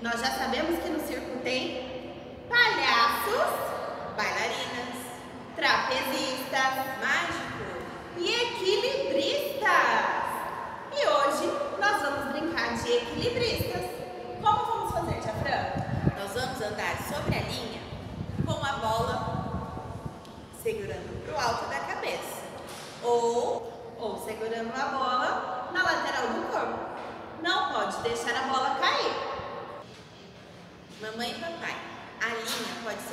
Nós já sabemos que no circo tem palhaços, bailarinas, trapezistas, mágicos e equilibristas. E hoje nós vamos brincar de equilibristas. Como vamos fazer, Tia Fran? Nós vamos andar sobre a linha com a bola segurando para o alto da cabeça ou, ou segurando a bola na lateral do corpo. Não pode deixar a bola cair.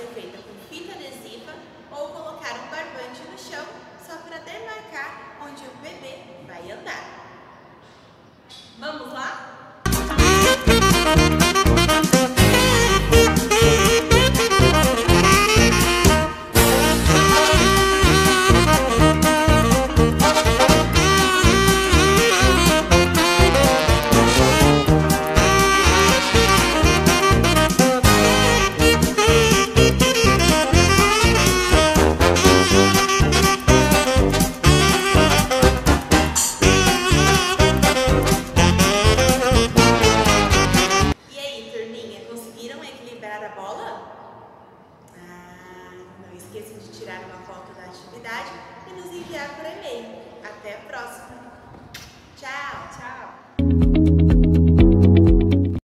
Ser feita com fita adesiva ou colocar um barbante no chão só para demarcar onde o bebê vai andar. Vamos lá? A bola? Ah, não esqueçam de tirar uma foto da atividade e nos enviar por e-mail. Até a próxima. Tchau! Tchau.